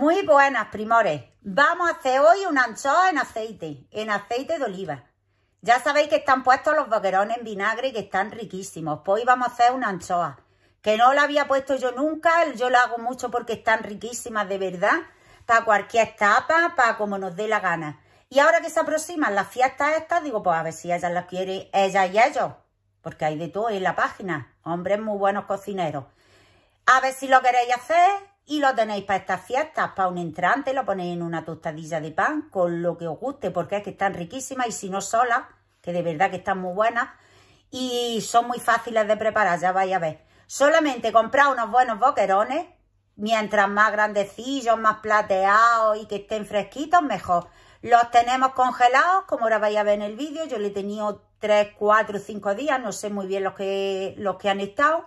Muy buenas, primores. Vamos a hacer hoy una anchoa en aceite, en aceite de oliva. Ya sabéis que están puestos los boquerones en vinagre que están riquísimos. Pues hoy vamos a hacer una anchoa, que no la había puesto yo nunca. Yo la hago mucho porque están riquísimas de verdad, para cualquier etapa, para como nos dé la gana. Y ahora que se aproximan las fiestas estas, digo, pues a ver si ella las quiere, ella y ellos, porque hay de todo en la página. Hombres muy buenos cocineros. A ver si lo queréis hacer y lo tenéis para estas fiestas, para un entrante, lo ponéis en una tostadilla de pan, con lo que os guste, porque es que están riquísimas y si no solas, que de verdad que están muy buenas y son muy fáciles de preparar, ya vais a ver. Solamente comprar unos buenos boquerones, mientras más grandecillos, más plateados y que estén fresquitos, mejor. Los tenemos congelados, como ahora vais a ver en el vídeo. Yo le he tenido 3, 4, 5 días, no sé muy bien los que, los que han estado.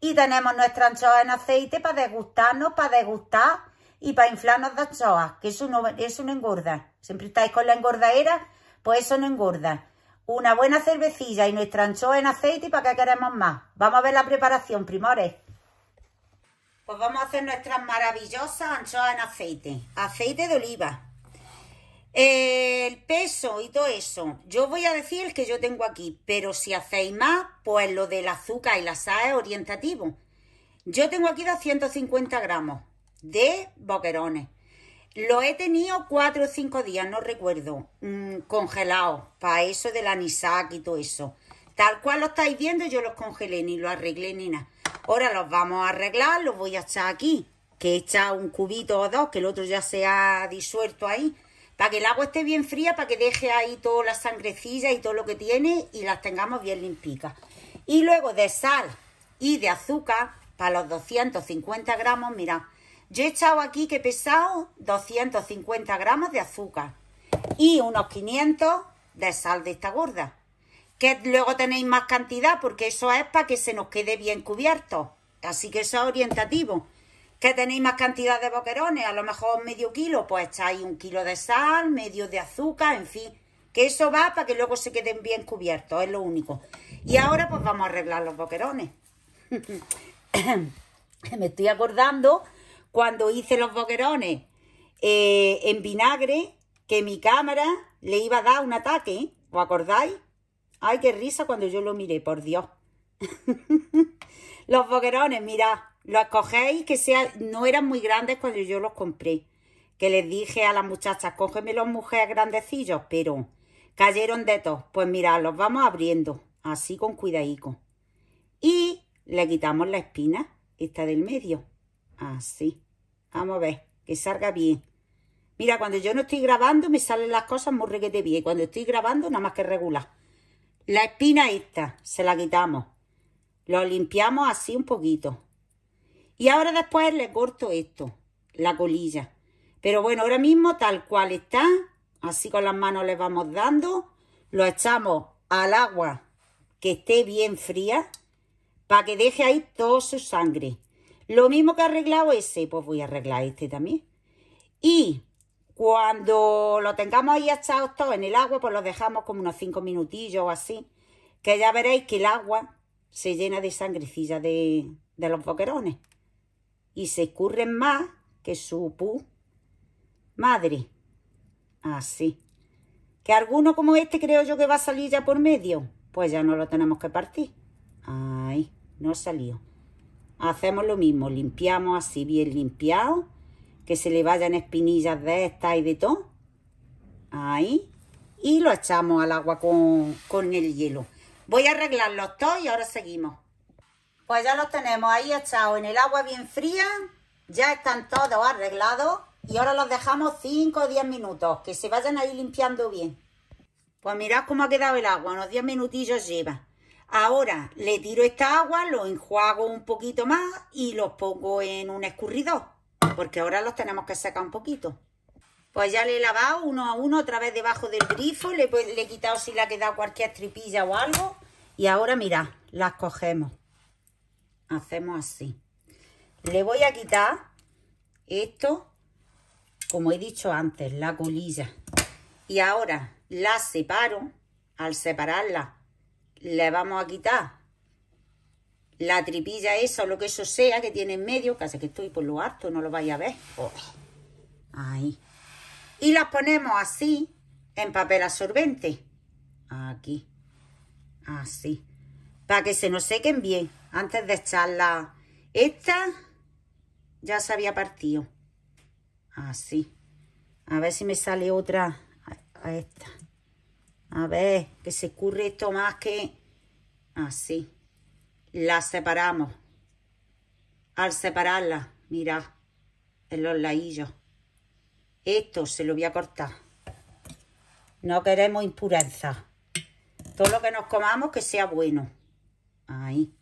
Y tenemos nuestra anchoa en aceite para degustarnos, para degustar y para inflarnos de anchoas, que eso no, eso no engorda. Siempre estáis con la engordadera, pues eso no engorda. Una buena cervecilla y nuestra anchoa en aceite, ¿y para qué queremos más? Vamos a ver la preparación, primores. Pues vamos a hacer nuestras maravillosas anchoas en aceite. Aceite de oliva el peso y todo eso, yo voy a decir el que yo tengo aquí, pero si hacéis más, pues lo del azúcar y la sal es orientativo. Yo tengo aquí 250 gramos de boquerones. Lo he tenido cuatro o cinco días, no recuerdo, mmm, congelados, para eso del anisac y todo eso. Tal cual lo estáis viendo, yo los congelé, ni lo arreglé ni nada. Ahora los vamos a arreglar, los voy a echar aquí, que he un cubito o dos, que el otro ya se ha disuelto ahí para que el agua esté bien fría, para que deje ahí toda la sangrecilla y todo lo que tiene y las tengamos bien limpitas. Y luego de sal y de azúcar, para los 250 gramos, mirad, yo he echado aquí que he pesado 250 gramos de azúcar y unos 500 de sal de esta gorda. Que luego tenéis más cantidad porque eso es para que se nos quede bien cubierto. Así que eso es orientativo que tenéis más cantidad de boquerones, a lo mejor medio kilo, pues echáis un kilo de sal, medio de azúcar, en fin, que eso va para que luego se queden bien cubiertos, es lo único. Y ahora pues vamos a arreglar los boquerones. Me estoy acordando cuando hice los boquerones eh, en vinagre, que mi cámara le iba a dar un ataque, ¿os acordáis? Ay, qué risa cuando yo lo miré, por Dios. los boquerones, mirad, los escogéis que sea, no eran muy grandes cuando yo los compré. Que les dije a las muchachas, cógeme los mujeres grandecillos, pero cayeron de todos. Pues mira, los vamos abriendo, así con cuidadico. Y le quitamos la espina, esta del medio. Así. Vamos a ver, que salga bien. Mira, cuando yo no estoy grabando me salen las cosas muy requete bien. Cuando estoy grabando, nada más que regular. La espina esta, se la quitamos. Lo limpiamos así un poquito. Y ahora después le corto esto, la colilla. Pero bueno, ahora mismo tal cual está, así con las manos le vamos dando, lo echamos al agua que esté bien fría para que deje ahí toda su sangre. Lo mismo que he arreglado ese, pues voy a arreglar este también. Y cuando lo tengamos ahí echado todo en el agua, pues lo dejamos como unos cinco minutillos o así, que ya veréis que el agua se llena de sangrecilla de, de los boquerones y se escurren más que su madre. Así. Que alguno como este creo yo que va a salir ya por medio. Pues ya no lo tenemos que partir. Ay, no salió. Hacemos lo mismo, limpiamos así bien limpiado. Que se le vayan espinillas de esta y de todo. Ahí. Y lo echamos al agua con, con el hielo. Voy a arreglarlos todos y ahora seguimos. Pues ya los tenemos ahí echados en el agua bien fría. Ya están todos arreglados. Y ahora los dejamos 5 o 10 minutos. Que se vayan ahí limpiando bien. Pues mirad cómo ha quedado el agua. Unos 10 minutillos lleva. Ahora le tiro esta agua, lo enjuago un poquito más y los pongo en un escurridor. Porque ahora los tenemos que secar un poquito. Pues ya le he lavado uno a uno otra vez debajo del grifo. Le, he quitado si le ha quedado cualquier tripilla o algo. Y ahora mirad, las cogemos hacemos así. Le voy a quitar esto, como he dicho antes, la colilla. Y ahora la separo. Al separarla, le vamos a quitar la tripilla esa o lo que eso sea que tiene en medio. Casi que estoy por lo harto, no lo vais a ver. Ahí. Y las ponemos así en papel absorbente. Aquí. Así. Para que se nos sequen bien. Antes de echarla. Esta ya se había partido. Así. A ver si me sale otra a esta. A ver, que se curre esto más que así. La separamos. Al separarla, mirad, en los laillos. Esto se lo voy a cortar. No queremos impureza. Todo lo que nos comamos que sea bueno. Ahí.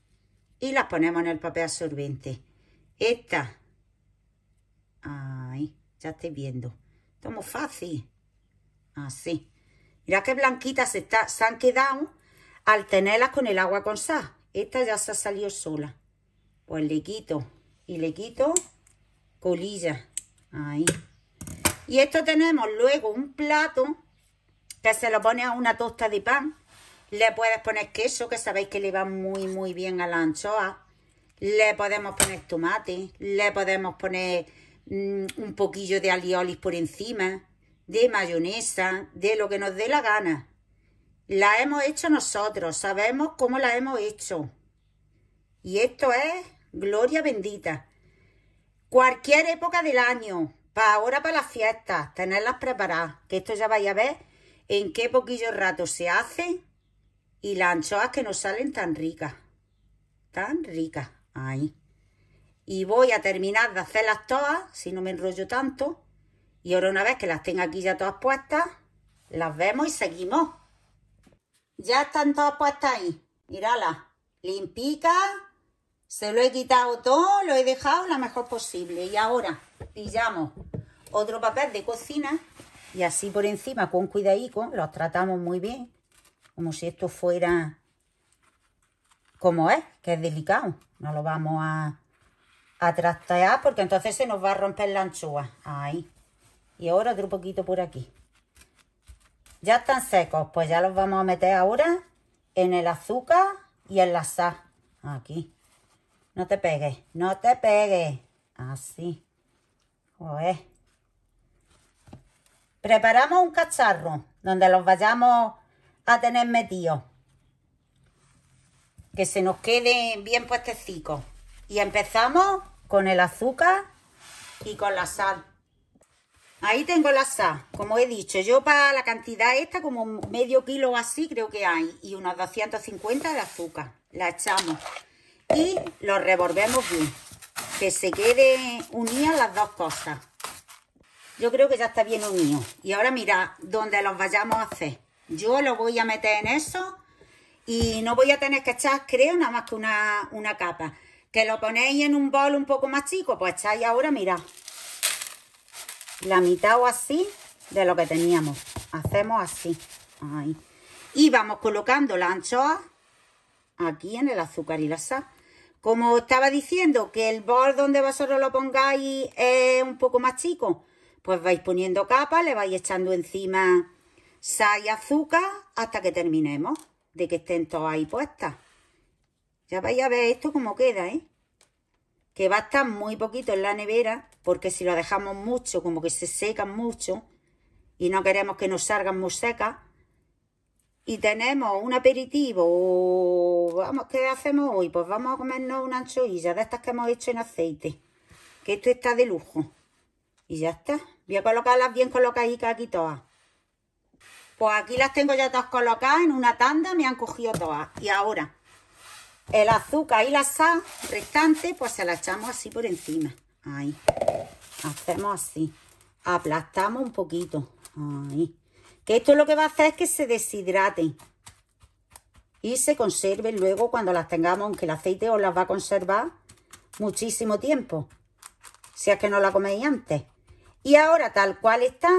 Y las ponemos en el papel absorbente. Esta. Ahí. Ya estoy viendo. Esto es muy fácil. Así. Mira qué blanquitas se, está, se han quedado al tenerlas con el agua con sal. Esta ya se ha salido sola. Pues le quito y le quito colilla. Ahí. Y esto tenemos luego un plato que se lo pone a una tosta de pan. Le puedes poner queso, que sabéis que le va muy, muy bien a la anchoa. Le podemos poner tomate. Le podemos poner mm, un poquillo de aliolis por encima. De mayonesa. De lo que nos dé la gana. La hemos hecho nosotros. Sabemos cómo la hemos hecho. Y esto es gloria bendita. Cualquier época del año, para ahora para las fiestas, tenerlas preparadas, que esto ya vaya a ver en qué poquillo rato se hace y las anchoas que nos salen tan ricas, tan ricas, ahí. Y voy a terminar de hacerlas todas, si no me enrollo tanto, y ahora una vez que las tenga aquí ya todas puestas, las vemos y seguimos. Ya están todas puestas ahí, mírala, limpica se lo he quitado todo, lo he dejado lo mejor posible. Y ahora pillamos otro papel de cocina y así por encima, con cuidadico, los tratamos muy bien. Como si esto fuera como es, que es delicado. No lo vamos a, a trastear porque entonces se nos va a romper la anchoa. Ahí. Y ahora otro poquito por aquí. Ya están secos, pues ya los vamos a meter ahora en el azúcar y en la sal. Aquí. No te pegues, no te pegues. Así. Joder. Preparamos un cacharro donde los vayamos a tener metidos. Que se nos quede bien puestecicos. Y empezamos con el azúcar y con la sal. Ahí tengo la sal, como he dicho, yo para la cantidad esta, como medio kilo así creo que hay, y unos 250 de azúcar. La echamos y lo revolvemos bien. Que se quede unidas las dos cosas. Yo creo que ya está bien unido. Y ahora mira, donde los vayamos a hacer. Yo lo voy a meter en eso y no voy a tener que echar, creo, nada más que una, una capa. Que lo ponéis en un bol un poco más chico, pues echáis ahora, mira, la mitad o así de lo que teníamos. Hacemos así. Ahí. Y vamos colocando la anchoa aquí en el azúcar y la sal. Como estaba diciendo que el bol donde vosotros lo pongáis es un poco más chico, pues vais poniendo capas, le vais echando encima sal y azúcar hasta que terminemos de que estén todas ahí puestas. Ya vais a ver esto cómo queda, ¿eh? Que va a estar muy poquito en la nevera, porque si lo dejamos mucho, como que se secan mucho, y no queremos que nos salgan muy secas, y tenemos un aperitivo, vamos, ¿qué hacemos hoy? Pues vamos a comernos una anchoilla de estas que hemos hecho en aceite, que esto está de lujo. Y ya está. Voy a colocarlas bien colocaditas aquí todas. Pues aquí las tengo ya todas colocadas en una tanda, me han cogido todas. Y ahora, el azúcar y la sal restante, pues se la echamos así por encima. Ahí. Hacemos así. Aplastamos un poquito. Ahí. Que esto lo que va a hacer es que se deshidraten y se conserven luego cuando las tengamos, aunque el aceite os las va a conservar muchísimo tiempo, si es que no la coméis antes. Y ahora, tal cual está,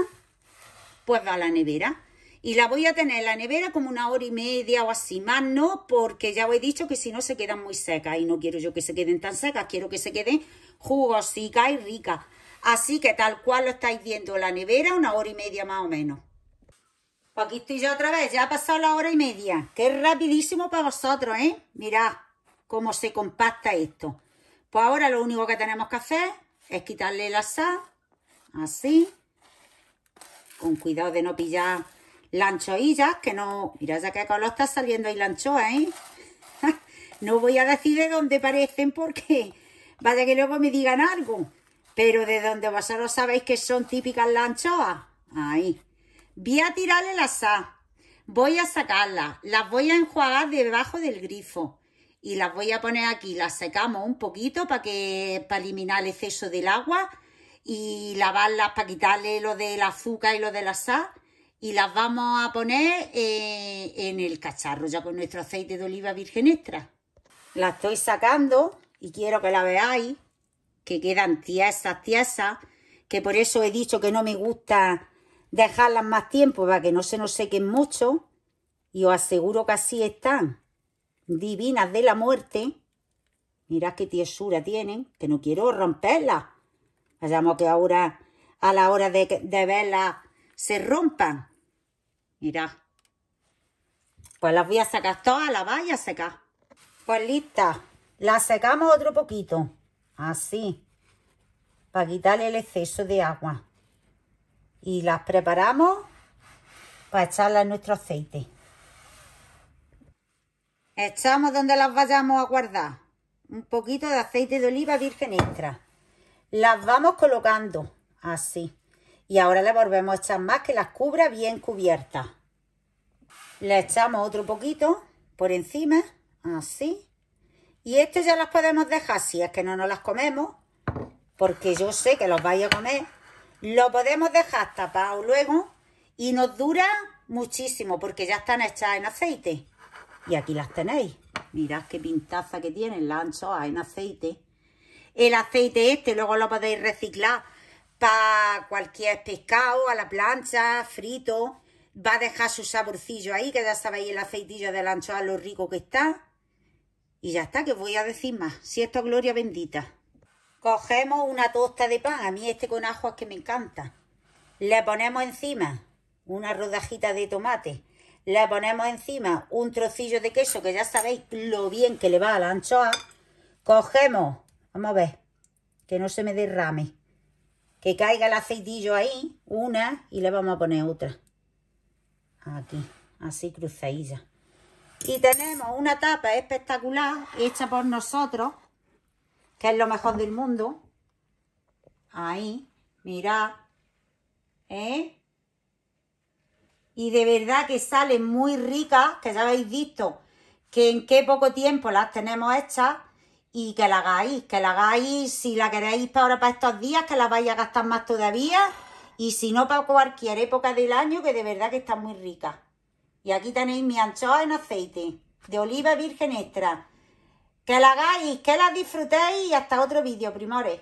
pues va a la nevera. Y la voy a tener en la nevera como una hora y media o así, más no, porque ya os he dicho que si no se quedan muy secas y no quiero yo que se queden tan secas, quiero que se queden jugosicas y ricas. Así que tal cual lo estáis viendo en la nevera, una hora y media más o menos. Pues aquí estoy yo otra vez, ya ha pasado la hora y media. Qué rapidísimo para vosotros, ¿eh? Mirad cómo se compacta esto. Pues ahora lo único que tenemos que hacer es quitarle la sal. Así. Con cuidado de no pillar la anchoillas, que no... Mira ya qué color está saliendo ahí la anchoa, ¿eh? no voy a decir de dónde parecen porque vaya que luego me digan algo. Pero de donde vosotros sabéis que son típicas las anchoas. Ahí. Voy a tirarle la sal. Voy a sacarlas. Las voy a enjuagar debajo del grifo. Y las voy a poner aquí. Las secamos un poquito para que para eliminar el exceso del agua. Y lavarlas para quitarle lo del azúcar y lo de la sal y las vamos a poner eh, en el cacharro ya con nuestro aceite de oliva virgen extra. La estoy sacando y quiero que la veáis, que quedan tiesas, tiesas, que por eso he dicho que no me gusta dejarlas más tiempo para que no se nos sequen mucho. Y os aseguro que así están, divinas de la muerte. Mirad qué tiesura tienen, que no quiero romperlas. Vayamos que ahora a la hora de, de verlas se rompan. Mirad. Pues las voy a sacar todas, las voy a secar. Pues lista. Las secamos otro poquito. Así. Para quitarle el exceso de agua. Y las preparamos para echarlas en nuestro aceite. Echamos donde las vayamos a guardar. Un poquito de aceite de oliva virgen extra. Las vamos colocando así. Y ahora le volvemos a echar más que las cubra bien cubiertas. Le echamos otro poquito por encima, así. Y esto ya las podemos dejar, si es que no nos las comemos, porque yo sé que los vais a comer. Lo podemos dejar tapado luego y nos dura muchísimo porque ya están hechas en aceite. Y aquí las tenéis. Mirad qué pintaza que tienen las anchoas en aceite. El aceite este luego lo podéis reciclar para cualquier pescado, a la plancha, frito. Va a dejar su saborcillo ahí, que ya sabéis el aceitillo de la anchoa, lo rico que está. Y ya está, que voy a decir más. Si esto es gloria bendita. Cogemos una tosta de pan, a mí este con ajo es que me encanta. Le ponemos encima una rodajita de tomate. Le ponemos encima un trocillo de queso, que ya sabéis lo bien que le va a la anchoa. Cogemos, vamos a ver, que no se me derrame que caiga el aceitillo ahí, una, y le vamos a poner otra. Aquí, así cruzadilla. Y tenemos una tapa espectacular, hecha por nosotros, que es lo mejor del mundo. Ahí, mirad. ¿Eh? Y de verdad que salen muy ricas, que ya habéis visto que en qué poco tiempo las tenemos hechas y que la hagáis, que la hagáis si la queréis para ahora para estos días, que la vais a gastar más todavía y si no para cualquier época del año, que de verdad que está muy rica. Y aquí tenéis mi anchoa en aceite de oliva virgen extra. Que la hagáis, que la disfrutéis y hasta otro vídeo, primores.